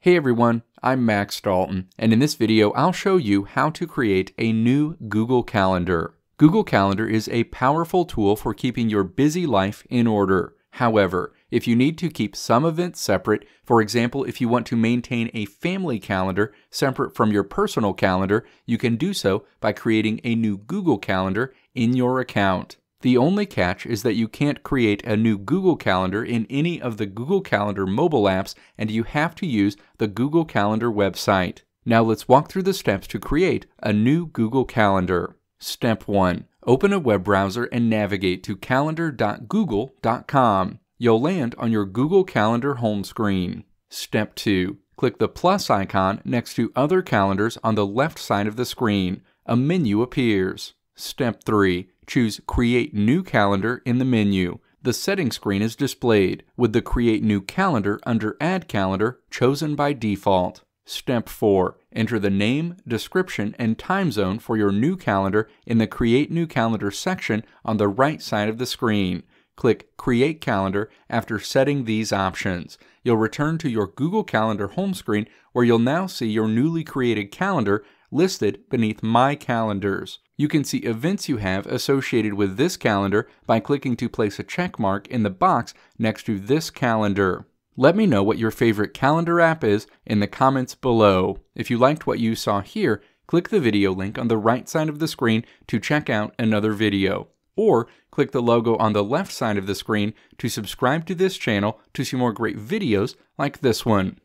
Hey everyone, I'm Max Dalton, and in this video I'll show you how to create a new Google Calendar. Google Calendar is a powerful tool for keeping your busy life in order. However, if you need to keep some events separate, for example, if you want to maintain a family calendar separate from your personal calendar, you can do so by creating a new Google Calendar in your account. The only catch is that you can't create a new Google Calendar in any of the Google Calendar mobile apps and you have to use the Google Calendar website. Now let's walk through the steps to create a new Google Calendar. Step 1. Open a web browser and navigate to calendar.google.com. You'll land on your Google Calendar home screen. Step 2. Click the plus icon next to Other Calendars on the left side of the screen. A menu appears. Step 3. Choose Create New Calendar in the menu. The settings screen is displayed, with the Create New Calendar under Add Calendar chosen by default. Step 4. Enter the name, description, and time zone for your new calendar in the Create New Calendar section on the right side of the screen. Click Create Calendar after setting these options. You'll return to your Google Calendar home screen where you'll now see your newly created calendar listed beneath My Calendars. You can see events you have associated with this calendar by clicking to place a check mark in the box next to this calendar. Let me know what your favorite calendar app is in the comments below. If you liked what you saw here, click the video link on the right side of the screen to check out another video. Or click the logo on the left side of the screen to subscribe to this channel to see more great videos like this one.